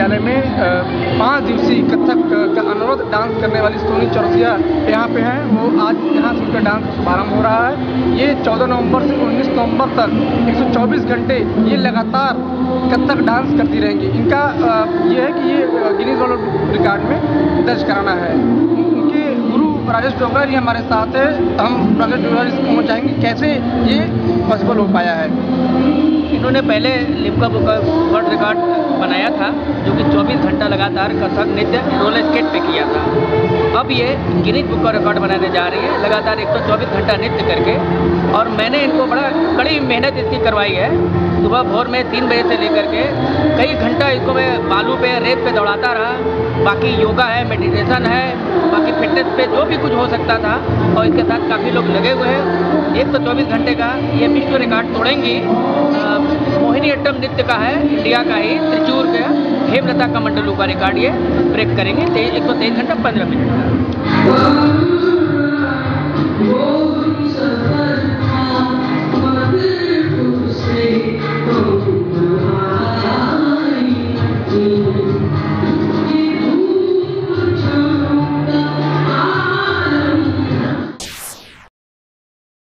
महाविद्यालय में पाँच दिवसीय कथक का अनुरोध डांस करने वाली सोनी चौरसिया यहाँ पे हैं। वो आज यहाँ से उनका डांस शुभारंभ हो रहा है। ये 14 नवंबर से 19 नवंबर तक 124 घंटे ये लगातार कथक डांस करती रहेंगी। इनका ये है कि ये गिनीज वर्ल्ड रिकॉर्ड में दर्ज कराना है। उनके गुरु राजेश डोगरा जी हमारे साथ है। हम राजेश डोगरा जी पूछना चाहेंगे कैसे ये पॉसिबल हो पाया है। इन्होंने पहले लिम्का बुक वर्ल्ड रिकॉर्ड बनाया था, जो कि 24 घंटा लगातार कथक, नृत्य रोलर स्केट पे किया था। अब ये गिनीज बुक का रिकॉर्ड बनाने जा रही है, लगातार 124 घंटा नृत्य करके। और मैंने इनको बड़ा कड़ी मेहनत इसकी करवाई है। सुबह भोर में तीन बजे से लेकर के कई घंटा इसको मैं बालू पे, रेत पे दौड़ाता रहा। बाकी योगा है, मेडिटेशन है, बाकी फिटनेस पे जो भी कुछ हो सकता था, और इसके साथ काफ़ी लोग लगे हुए हैं। एक सौ चौबीस घंटे का ये विश्व रिकॉर्ड तोड़ेंगी अ, नृत्य का है इंडिया का ही त्रिचूर का हेमलता का मंडलू का रिकॉर्ड ये ब्रेक करेंगे एक सौ तेईस घंटा पंद्रह मिनट